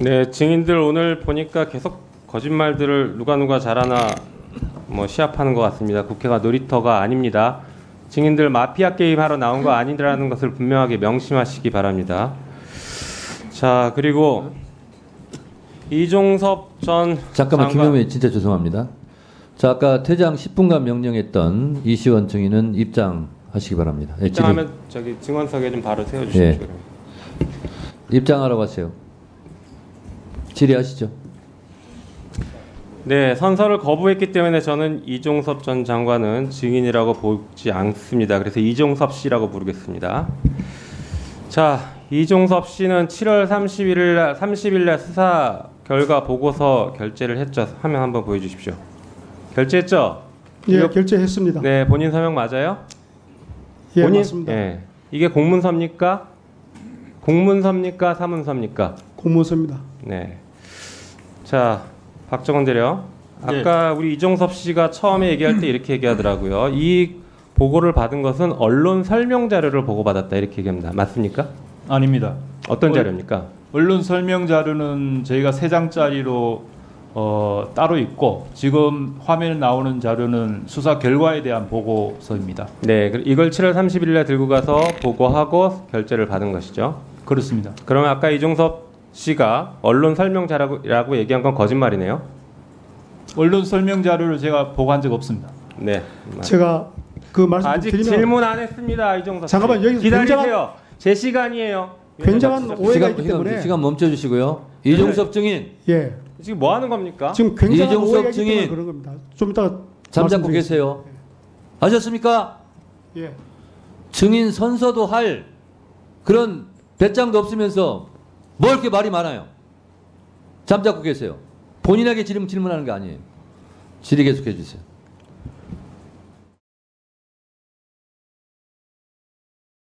네, 증인들 오늘 보니까 계속 거짓말들을 누가 누가 잘하나 뭐 시합하는 것 같습니다. 국회가 놀이터가 아닙니다. 증인들 마피아 게임 하러 나온 거 아니라는 것을 분명하게 명심하시기 바랍니다. 자, 그리고 이종섭 전 잠깐만 장관- 김영민 진짜 죄송합니다. 자 아까 퇴장 10분간 명령했던 이시원 증인은 입장하시기 바랍니다. 예, 입장하면 저기 증언석에 좀 바로 세워 주십시오. 예. 그러면. 입장하라고 하세요. 질의하시죠. 네, 선서를 거부했기 때문에 저는 이종섭 전 장관은 증인이라고 보지 않습니다. 그래서 이종섭 씨라고 부르겠습니다. 자, 이종섭 씨는 7월 31일 날 30일 날 수사 결과 보고서 결재를 했죠. 화면 한번 보여 주십시오. 결재했죠? 예, 이거- 결제했습니다. 네, 본인 서명 맞아요? 예, 본인 맞습니다. 예. 이게 공문서입니까? 공문서입니까? 사문서입니까? 공문서입니다. 네. 자, 박정원 대령. 아까 우리 이종섭 씨가 처음에 얘기할 때 이렇게 얘기하더라고요. 이 보고를 받은 것은 언론 설명 자료를 보고받았다 이렇게 얘기합니다. 맞습니까? 아닙니다. 어떤 어, 자료입니까? 언론 설명 자료는 저희가 세 장짜리로 어, 따로 있고 지금 화면에 나오는 자료는 수사 결과에 대한 보고서입니다. 네, 그- 이걸 7월 30일에 들고 가서 보고하고 결재를 받은 것이죠. 그렇습니다. 그러면 아까 이종섭 씨가 언론 설명 자료라고 얘기한 건 거짓말이네요. 언론 설명 자료를 제가 보고한 적 없습니다. 네. 제가 그 말씀 좀 아직 드리면 질문 안 했습니다, 씨. 잠깐만, 여기서 기다리세요. 제 시간이에요. 굉장한 네, 오해가 시간, 있기 시간, 때문에 시간 멈춰 주시고요. 이종섭 증인 예, 지금 뭐 하는 겁니까? 지금 굉장한 이종섭 오해가 있기 때문에 증인. 그런 겁니다. 좀 이따 말씀드리겠습니다. 계세요. 하셨습니까? 예, 증인 선서도 할 그런 배짱도 없으면서 뭘 이렇게 말이 많아요. 잠잡고 계세요. 본인에게 질문 질문하는 게 아니에요. 질의 계속해 주세요.